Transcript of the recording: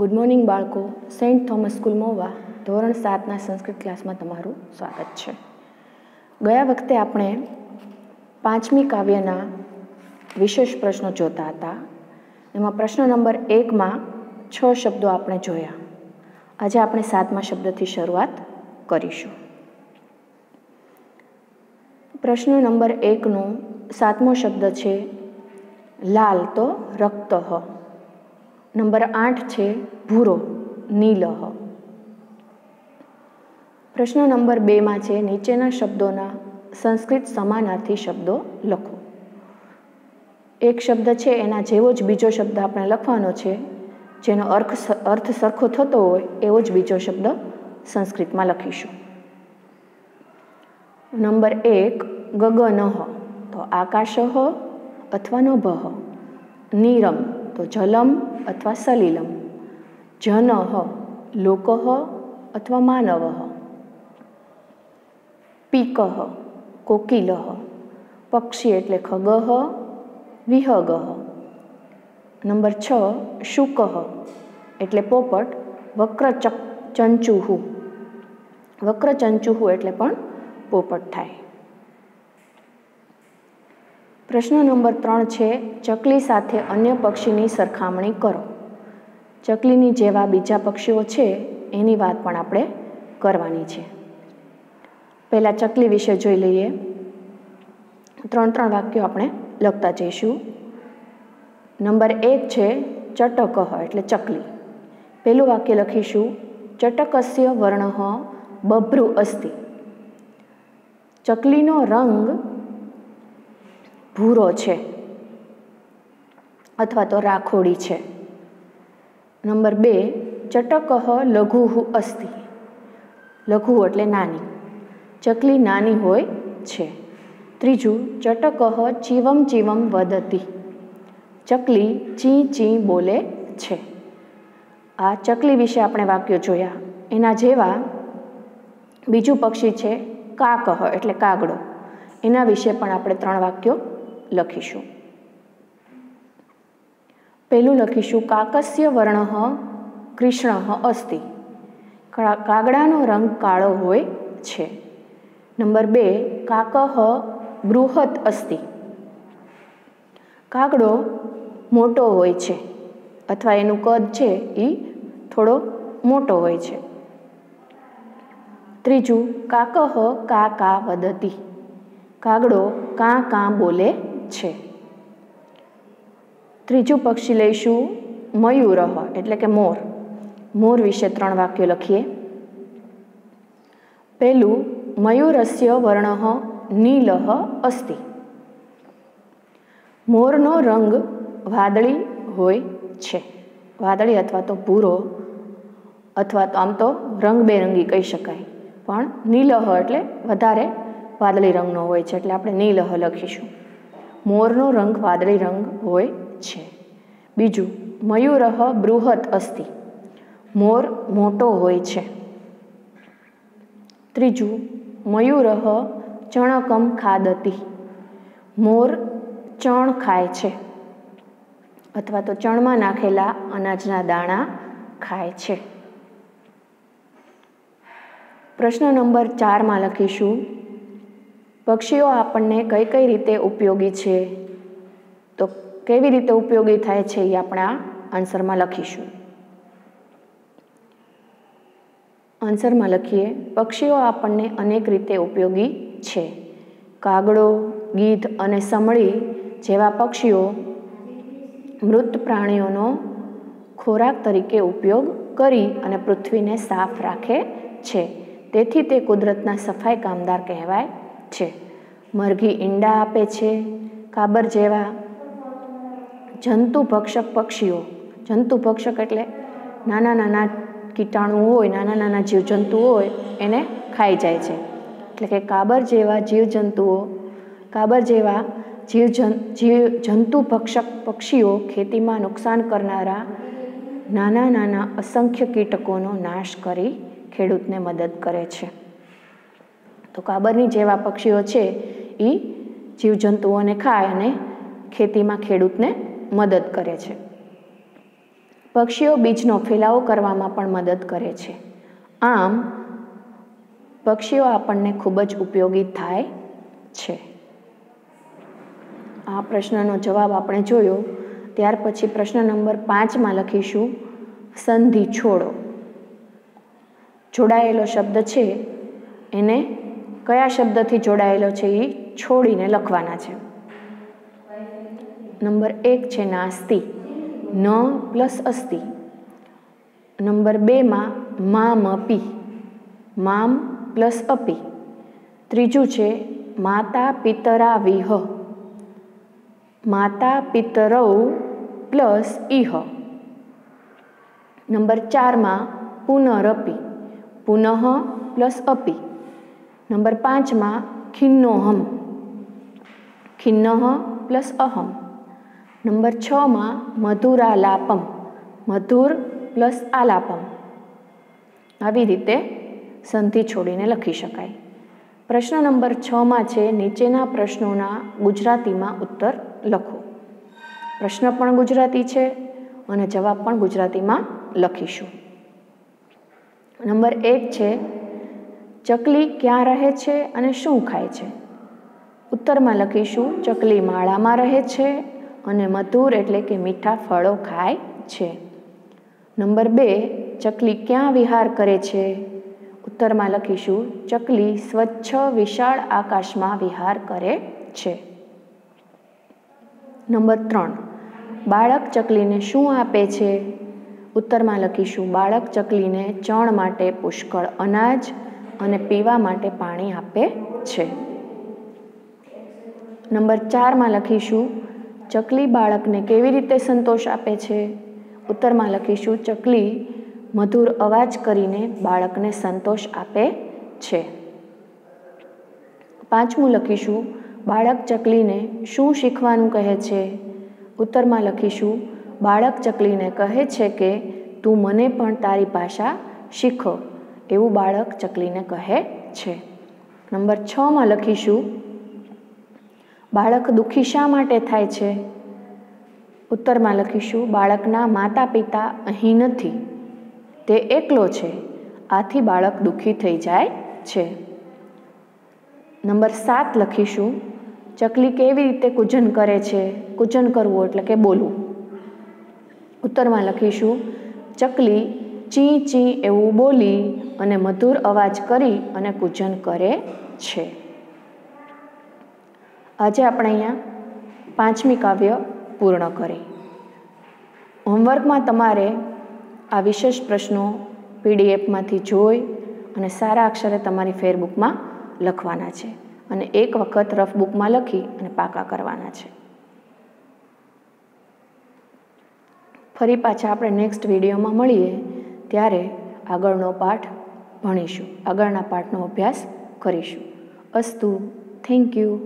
Good morning બાળકો. Saint Thomas school Mova ધોરણ સાતના સંસ્કૃત ક્લાસમાં તમારું સ્વાગત છે. ગયા વખતે આપણે પાંચમી કાવ્યના વિશેષ પ્રશ્નો જોતા હતા. એમાં પ્રશ્ન નંબર એકમાં છ શબ્દો આપણે જોયા. આજે આપણે સાતમા શબ્દથી શરૂઆત કરીશું. પ્રશ્ન નંબર એકનો સાતમો શબ્દ છે, લાલ તો રક્ત. હ નંબર આઠ છે ભૂરો, નીલહ. પ્રશ્ન નંબર બેમાં છે, નીચેના શબ્દોના સંસ્કૃત સમાનાર્થી શબ્દો લખો. એક શબ્દ છે, એના જેવો જ બીજો શબ્દ આપણે લખવાનો છે, જેનો અર્થ અર્થ સરખો થતો હોય, એવો જ બીજો શબ્દ સંસ્કૃતમાં લખીશું. નંબર એક ગગનહ તો આકાશહ અથવા નભહ નીરમ. તો જલમ અથવા સલીલમ. જનહ લોકહ અથવા માનવ. પીકહ કોકિલહ પક્ષી એટલે ખગહ વિહગહ નંબર છ શુકહ એટલે પોપટ વક્રચક ચંચુહુ વક્રચંચુહુ એટલે પણ પોપટ થાય. પ્રશ્ન નંબર ત્રણ છે, ચકલી સાથે અન્ય પક્ષીની સરખામણી કરો. ચકલીની જેવા બીજા પક્ષીઓ છે, એની વાત પણ આપણે કરવાની છે. પહેલાં ચકલી વિશે જોઈ લઈએ. ત્રણ ત્રણ વાક્યો આપણે લખતા જઈશું. નંબર એક છે ચટકહ એટલે ચકલી. પહેલું વાક્ય લખીશું. ચટકસ્ય વર્ણ બભ્રુ અસ્તિ. ચકલીનો રંગ ભૂરો છે અથવા તો રાખોડી છે. નંબર બે ચટકહ લઘુ અસ્તિ. લઘુ એટલે નાની. ચકલી નાની હોય છે. ત્રીજું ચટકહ ચીવમ ચીવમ વદતી. ચકલી ચી ચી બોલે છે. આ ચકલી વિશે આપણે વાક્યો જોયા. એના જેવા બીજું પક્ષી છે કાકહ એટલે કાગડો. એના વિશે પણ આપણે ત્રણ વાક્યો લખીશું. પહેલું લખીશું, કાકસ્ય વર્ણ કૃષ્ણ અસ્તિ. કાગડાનો રંગ કાળો હોય છે. નંબર બે કાકહ બૃહત અસ્તિ. કાગડો મોટો હોય છે, અથવા એનું કદ છે એ થોડો મોટો હોય છે. ત્રીજું કાકહ કા કા વદતી. કાગડો કાં કાં બોલે છે. ત્રીજું પક્ષી લઈશું મયુરહ એટલે કે મોર. મોર વિશે ત્રણ વાક્યો લખીએ. પહેલું, મયુરસ્ય વર્ણ નીલહ અસ્તિ. મોરનો રંગ વાદળી હોય છે. વાદળી અથવા તો ભૂરો અથવા તો આમ તો રંગબેરંગી કહી શકાય. પણ નીલહ એટલે વધારે વાદળી રંગનો હોય છે, એટલે આપણે નીલહ લખીશું. મોરનો રંગ વાદળી રંગ હોય છે. બીજું મયુરહ બૃહત અસ્તિ મોર મોટો હોય છે. ત્રીજું મયુરહ ચણકમ ખાદતી. મોર ચણ ખાય છે અથવા તો ચણમાં નાખેલા અનાજના દાણા ખાય છે. પ્રશ્ન નંબર ચારમાં લખીશું. પક્ષીઓ આપણને કઈ કઈ રીતે ઉપયોગી છે? તો કેવી રીતે ઉપયોગી થાય છે એ આપણે આ આન્સરમાં લખીશું. આન્સરમાં લખીએ, પક્ષીઓ આપણને અનેક રીતે ઉપયોગી છે. કાગડો, ગીધ અને સમળી જેવા પક્ષીઓ મૃત પ્રાણીઓનો ખોરાક તરીકે ઉપયોગ કરી અને પૃથ્વીને સાફ રાખે છે. તેથી તે કુદરતના સફાઈ કામદાર કહેવાય છે. મરઘી ઈંડા આપે છે, કાબર જેવા જંતુ ભક્ષક પક્ષીઓ. જંતુ ભક્ષક એટલે નાના નાના કીટાણુ હોય, નાના નાના જીવજંતુઓ હોય, એને ખાઈ જાય છે. એટલે કે કાબર જેવા જીવજંતુઓ, કાબર જેવા જીવજં જીવ જંતુ ભક્ષક પક્ષીઓ ખેતીમાં નુકસાન કરનારા નાના નાના અસંખ્ય કીટકોનો નાશ કરી ખેડૂતને મદદ કરે છે. તો કાબરની જેવા પક્ષીઓ છે એ જીવજંતુઓને ખાય અને ખેતીમાં ખેડૂતને મદદ કરે છે. પક્ષીઓ બીજનો ફેલાવો કરવામાં પણ મદદ કરે છે. આમ, પક્ષીઓ આપણને ખૂબ જ ઉપયોગી થાય છે. આ પ્રશ્નનો જવાબ આપણે જોયો. ત્યાર પછી પ્રશ્ન નંબર પાંચમાં લખીશું, સંધિ છોડો. જોડાયેલો શબ્દ છે, એને કયા શબ્દથી જોડાયેલો છે એ છોડીને લખવાના છે. નંબર એક છે નાસ્તિ, ન પ્લસ અસ્તિ. નંબર બેમાં મામ અપી, મામ પ્લસ અપી. ત્રીજું છે માતા પિતરા વિહ, માતા પિતરૌ પ્લસ ઇહ. નંબર ચારમાં પુનરપી, પુનઃ પ્લસ અપી. નંબર પાંચમાં ખિન્નોહમ. ખિન્નહ પ્લસ અહમ. નંબર છમાં મધુરાલાપમ. મધુર પ્લસ આલાપમ. આવી રીતે સંધિ છોડીને લખી શકાય. પ્રશ્ન નંબર છમાં છે, નીચેના પ્રશ્નોના ગુજરાતીમાં ઉત્તર લખો. પ્રશ્ન પણ ગુજરાતી છે અને જવાબ પણ ગુજરાતીમાં લખીશું. નંબર એક છે ચકલી ક્યાં રહે છે અને શું ખાય છે? ઉત્તરમાં લખીશું, ચકલી માળામાં રહે છે અને મધુર એટલે કે મીઠા ફળો ખાય છે. નંબર બે, ચકલી ક્યાં વિહાર કરે છે? ઉત્તરમાં લખીશું, ચકલી સ્વચ્છ વિશાળ આકાશમાં વિહાર કરે છે. નંબર ત્રણ, બાળક ચકલીને શું આપે છે? ઉત્તરમાં લખીશું, બાળક ચકલીને ચણ માટે પુષ્કળ અનાજ અને પીવા માટે પાણી આપે છે. નંબર ચારમાં લખીશું, ચકલી બાળકને કેવી રીતે સંતોષ આપે છે? ઉત્તરમાં લખીશું, ચકલી મધુર અવાજ કરીને બાળકને સંતોષ આપે છે. પાંચમું લખીશું, બાળક ચકલીને શું શીખવાનું કહે છે? ઉત્તરમાં લખીશું, બાળક ચકલીને કહે છે કે, તું મને પણ તારી ભાષા શીખો. એવું બાળક ચકલીને કહે છે. નંબર છમાં લખીશું. બાળક દુઃખી શા માટે થાય છે? ઉત્તરમાં લખીશું. બાળકના માતા પિતા અહીં નથી. તે એકલો છે. આથી બાળક દુઃખી થઈ જાય છે. નંબર સાત લખીશું. ચકલી કેવી રીતે કૂજન કરે છે? કૂજન કરવું એટલે કે બોલવું. ઉત્તરમાં લખીશું. ચકલી ચી ચી એવું બોલી અને મધુર અવાજ કરી અને કૂજન કરે છે. આજે આપણે અહીંયા પાંચમી કાવ્ય પૂર્ણ કરી. હોમવર્કમાં તમારે આ વિશેષ પ્રશ્નો પીડીએફમાંથી જોઈ અને સારા અક્ષરે તમારી ફેરબુકમાં લખવાના છે અને એક વખત રફ બુકમાં લખી અને પાકા કરવાના છે. ફરી પાછા આપણે નેક્સ્ટ વિડીયોમાં મળીએ. ત્યારે આગળનો પાઠ ભણીશું. આગળના પાઠનો અભ્યાસ કરીશું. અસ્તુ. Thank you.